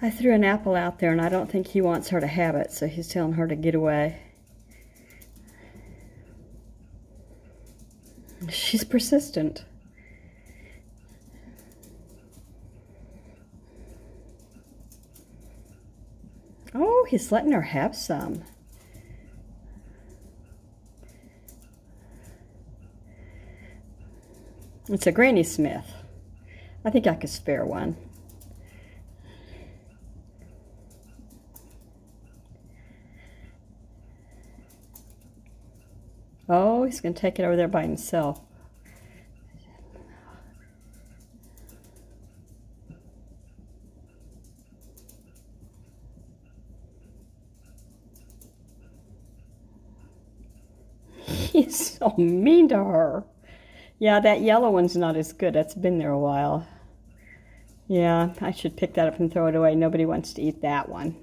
I threw an apple out there and I don't think he wants her to have it, so he's telling her to get away. She's persistent. Oh, he's letting her have some. It's a Granny Smith. I think I could spare one. Oh, he's going to take it over there by himself. He's so mean to her. Yeah, that yellow one's not as good. That's been there a while. Yeah, I should pick that up and throw it away. Nobody wants to eat that one.